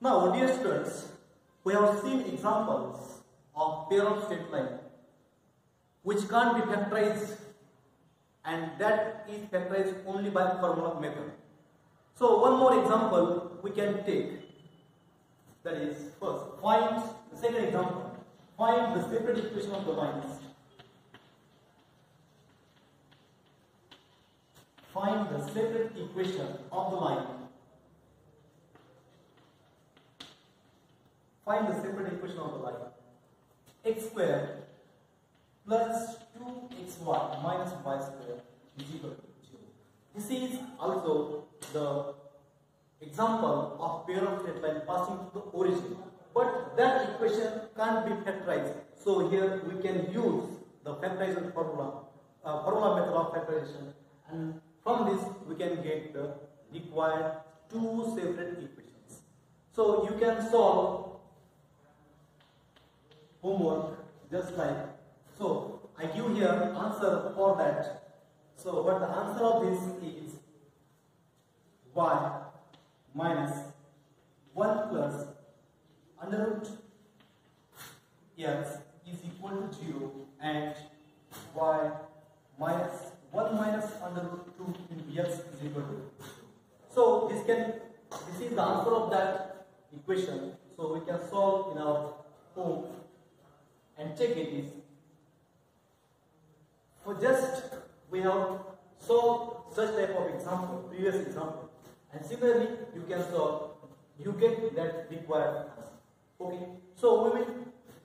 Now, dear students, we have seen examples of pair of line which can't be factorized and that is factorized only by the formula method. So, one more example we can take. That is first find the second example. Find the separate equation of the lines find the separate equation of the line find the separate equation of the line x square plus 2xy minus y square is equal to 0 this is also the example of pair of straight line passing through the origin. But that equation can't be factorized. So here we can use the factorization formula uh, formula method of factorization. And from this we can get the required two separate equations. So you can solve homework just like so i give here answer for that so what the answer of this is y minus 1 plus under root x is equal to 0 and y minus 1 minus under root 2 into x is equal to 0. So this can this is the answer of that equation. So we can solve in our home and check it is for just we have solved such type of example, previous example. And similarly, you can solve, you get that required answer. Okay. So we will,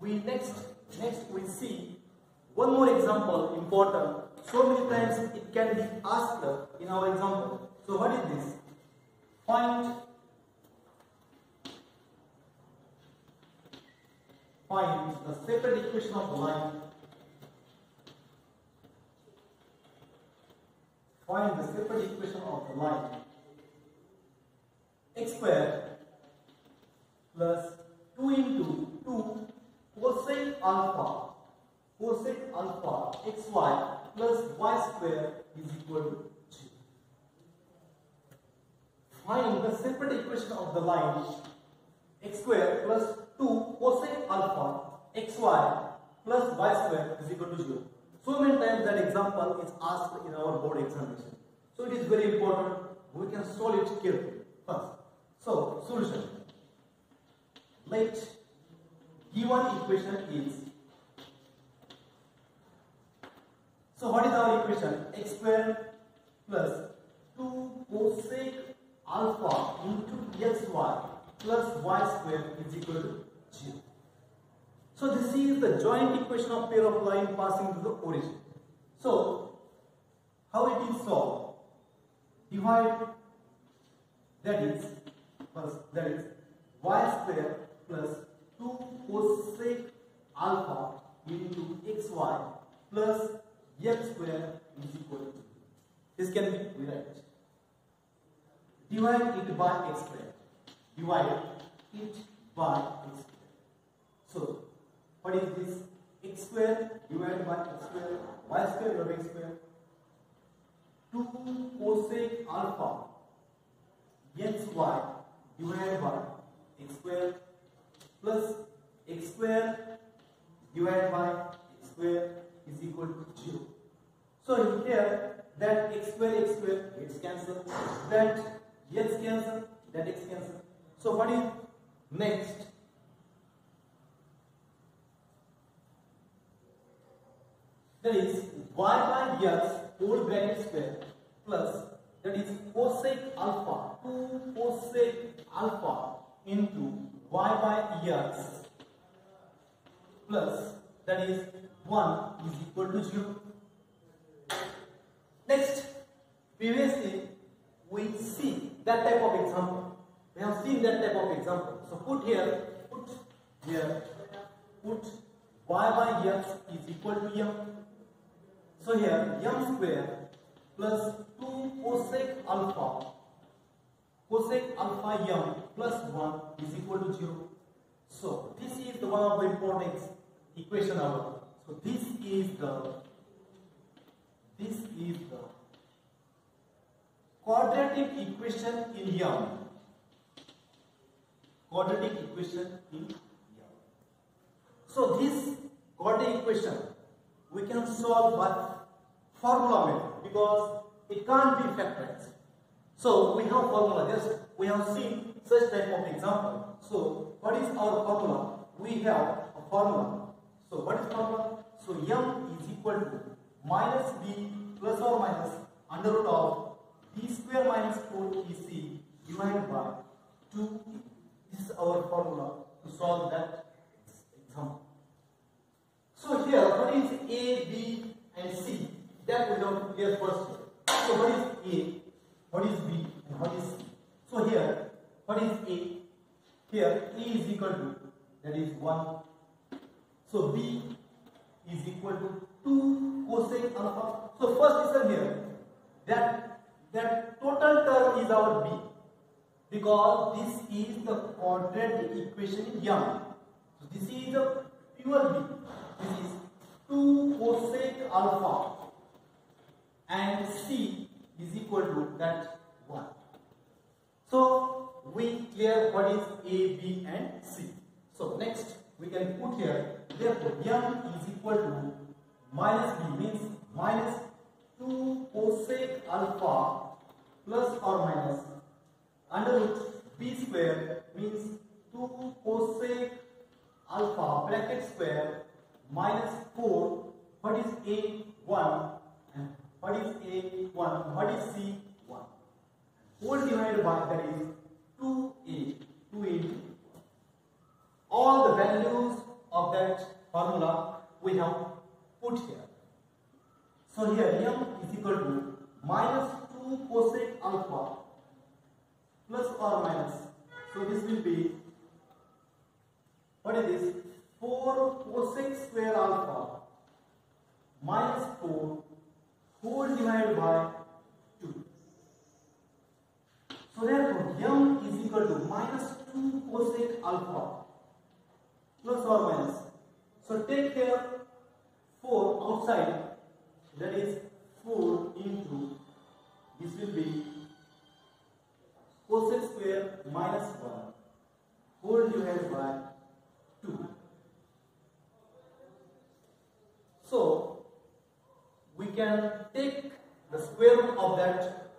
we next, next we see one more example important. So many times it can be asked in our example. So what is this? Find, find the separate equation of the line. Find the separate equation of the line x square plus 2 into 2 cosec alpha cosec alpha xy plus y square is equal to 2. Find the separate equation of the line x square plus 2 cosec alpha xy plus y square is equal to 0. So many times that example is asked in our board examination. So it is very important we can solve it carefully first. So, solution. Let given equation is so what is our equation x square plus 2 cosec alpha into xy plus y square is equal to 0 so this is the joint equation of pair of line passing to the origin. So how it is solved? Divide that is plus that is y square plus 2 cosec alpha into xy plus x square is equal to this can be rewrite divide it by x square. Divide it by x square so what is this x square divided by x square y square divided x square 2 cosec alpha xy divided by x square plus x square divided by x square is equal to 0. So here that x square x square gets cancelled, that x cancel, that x cancel. So what is next? That is y by x whole bracket square plus that is cosec alpha 2 cosec alpha into y by x plus that is 1 is equal to 0. Next, previously we see that type of example. We have seen that type of example. So put here, put here, put y by x is equal to m. Here m square plus 2 cosec alpha cosec alpha m plus 1 is equal to 0. So this is the one of the important equation our. So this is the this is the quadratic equation in m. quadratic equation in M. So this quadratic equation we can solve by formula method because it can't be factorized. So we have formula. Just we have seen such type of example. So what is our formula? We have a formula. So what is formula? So m is equal to minus b plus or minus under root of b square minus 4ac divided by 2. This is our formula to solve that example. So here, what is A, B, and C? That have to clear first. So what is A, what is B, and what is C? So here, what is A? Here, A is equal to, that is 1. So B is equal to 2 cosine alpha. So first listen here, that, that total term is our B. Because this is the quadratic equation in M. So this is the pure B. This is 2 cosine alpha and C is equal to that 1. So we clear what is A, B and C. So next we can put here therefore M is equal to minus B means minus 2 cosec alpha plus or minus under root B square means 2 cosec alpha bracket square minus 4 what is A 1 and what is A 1 what is C 1 whole divided by that is 2A 2A all the values of that formula we have put here. So here M is equal to minus 2 cosec alpha plus or minus. So this will be what is? this 4 cosec square alpha minus 4 whole divided by 2. So therefore m is equal to minus 2 cosec alpha plus or minus. So take here 4 outside that is 4 into this will be cosec square minus 1 whole divided by 2. So we can take the square root of that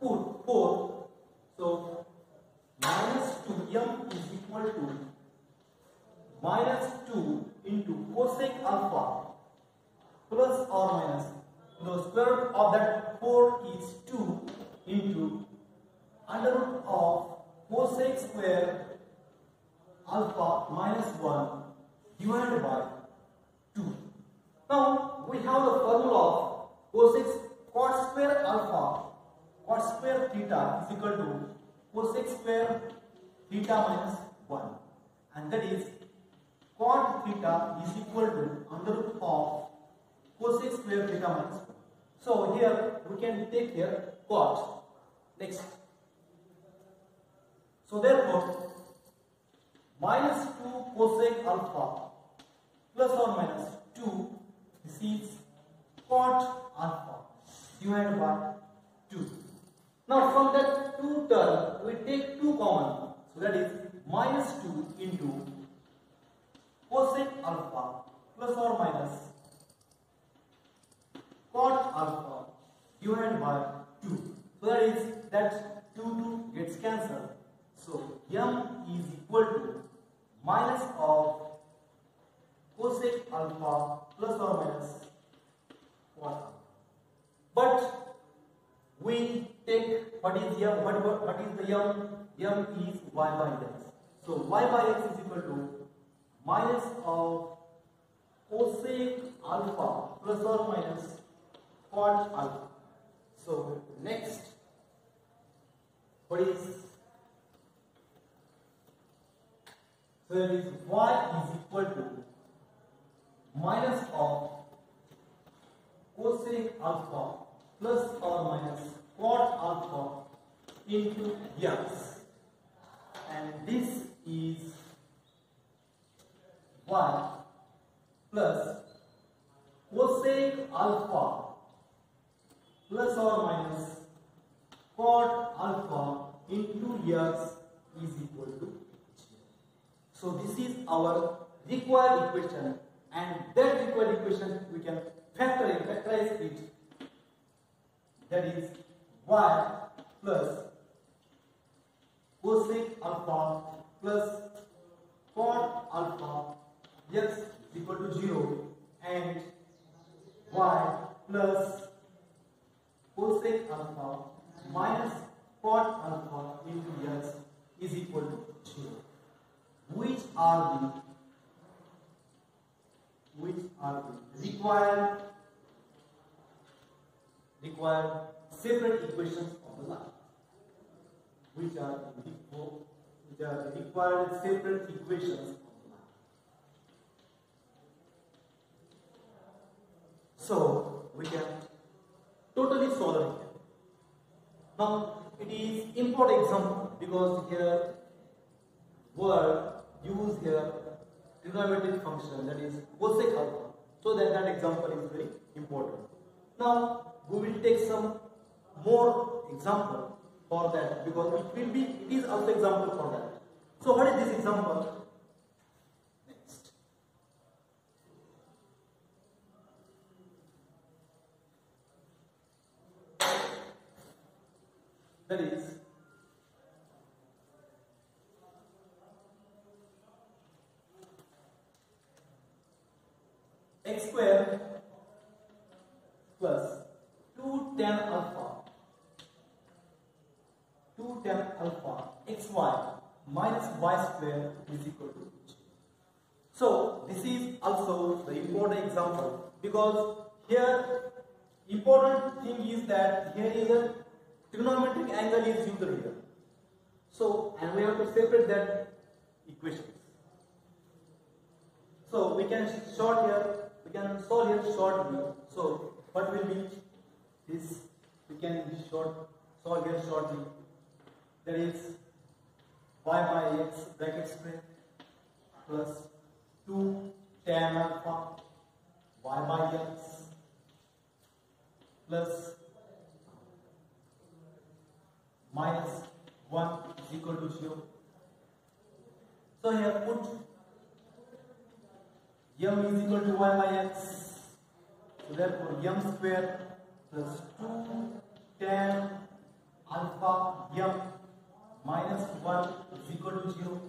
put 4. So minus 2 m is equal to minus 2 into cosec alpha plus or minus the square root of that 4 is 2 into under root of cosec square alpha minus 1 divided by 2. Now we have the formula of cosec cot square alpha cot square theta is equal to cosec square theta minus 1 and that is cot theta is equal to under root of cosec square theta minus 1. So here we can take here cot. Next. So therefore minus 2 cosec alpha plus or minus 2 this is cot alpha divided by 2. Now from that 2 term we take 2 common so that is minus 2 into cosec alpha plus or minus cot alpha divided by 2. So that is that 2 2 gets cancelled. So m is equal to minus of cosec alpha plus or minus But we take what is m, what, what, what is the m? m is y by x. So y by x is equal to minus of cosec alpha plus or minus cot alpha. So next, what is so that is y is equal to minus alpha plus or minus cot alpha into x and this is y plus cosec alpha plus or minus cot alpha into x is equal to 0. So this is our required equation and that required equation we can factor factorize it. That is y plus cosec alpha plus cot alpha x is equal to 0 and y plus cosec alpha minus cot alpha into x is equal to 0 which are the which are the required required separate equations of the line which are the which are required separate equations of the line so we can totally solve it now it is important example because here word use here trigonometric function that is cosec alpha. So that that example is very important. Now we will take some more example for that because it will be it is also example for that. So what is this example? Next. That is x square plus 2 tan alpha 2 tan alpha xy minus y square is equal to 0. So this is also the important example because here important thing is that here is a trigonometric angle is used here. So and we have to separate that equations. So we can short here we can solve here shortly. So what will be this? We can short solve here shortly. That is y by x bracket square plus 2 tan alpha y by x plus minus 1 is equal to 0. So here put m is equal to y by x. So therefore m square plus 2 tan alpha m minus 1 is equal to 0.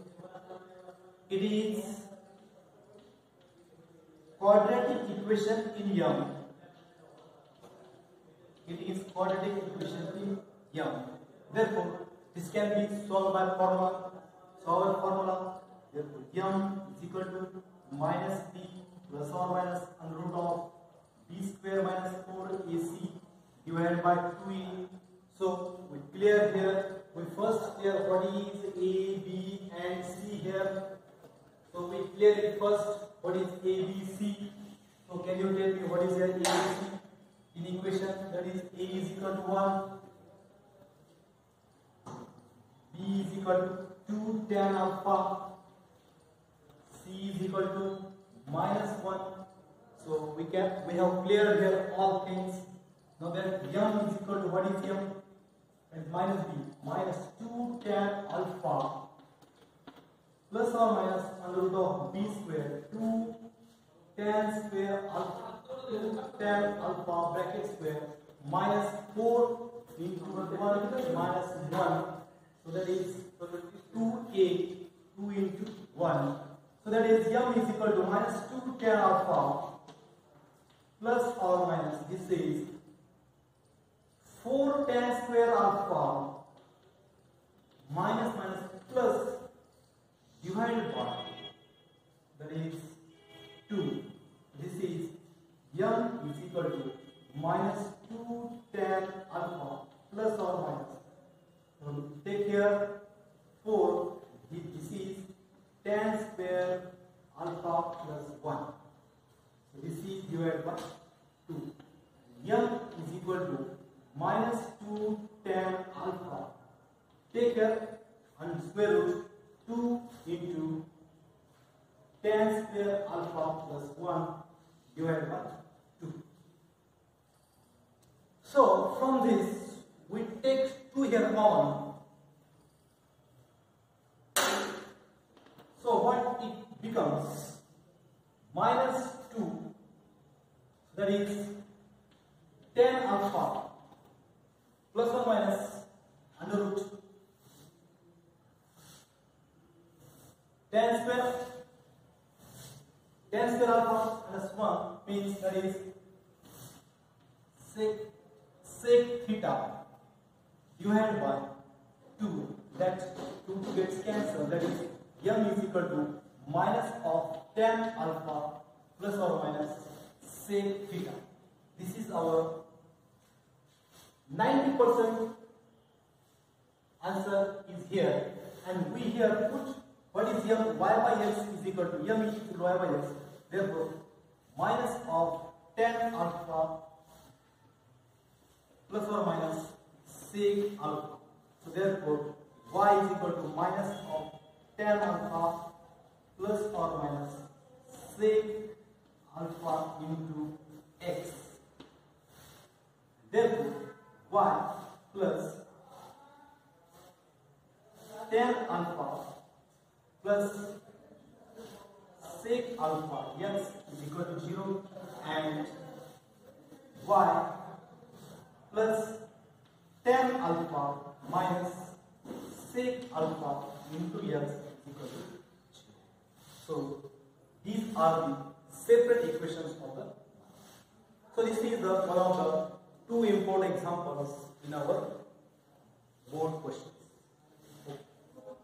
It is quadratic equation in m. It is quadratic equation in m. Therefore, this can be solved by formula. So our formula, therefore m is equal to minus b plus or minus under root of b square minus 4ac divided by 2a. So we clear here. We first clear what is a, b and c here. So we clear it first. What is a, b, c? So can you tell me what is here a, b, c? In equation that is a is equal to 1. b is equal to 2 tan alpha C is equal to minus 1. So we can we have cleared here all things. Now then m is equal to what is m? And minus b minus 2 tan alpha plus or minus under root of b square 2 tan square alpha 2 tan alpha bracket square minus 4 into 1 minus 1 so that is 2a 2 into 1 so that is m is equal to minus 2 tan alpha plus or minus this is 4 tan square alpha minus minus plus divided by that is 2. This is m is equal to minus 2 tan alpha plus or minus. So take here 4. This is tan square alpha plus 1. So this is divided by 2. M is equal to minus 2 tan alpha. Take care and square root 2 into tan square alpha plus 1 divided by 2. So from this we take 2 here common So what it becomes minus 2 that is tan alpha plus or minus under root tan square tan square alpha plus 1 means that is sec sec theta. Divided by 2 that 2 gets cancelled. That is m is equal to minus of tan alpha plus or minus sec theta. This is our 90% answer is here. And we here put what is m? Y by x is equal to m is equal to y by x therefore minus of tan alpha plus or minus sec alpha. So therefore y is equal to minus of tan alpha plus or minus sec alpha into x. Therefore y plus 10 alpha plus sec alpha x is equal to 0 and y plus tan alpha minus sec alpha into x equal to 0. So these are the separate equations of the. So this is the one of the two important examples in our board question.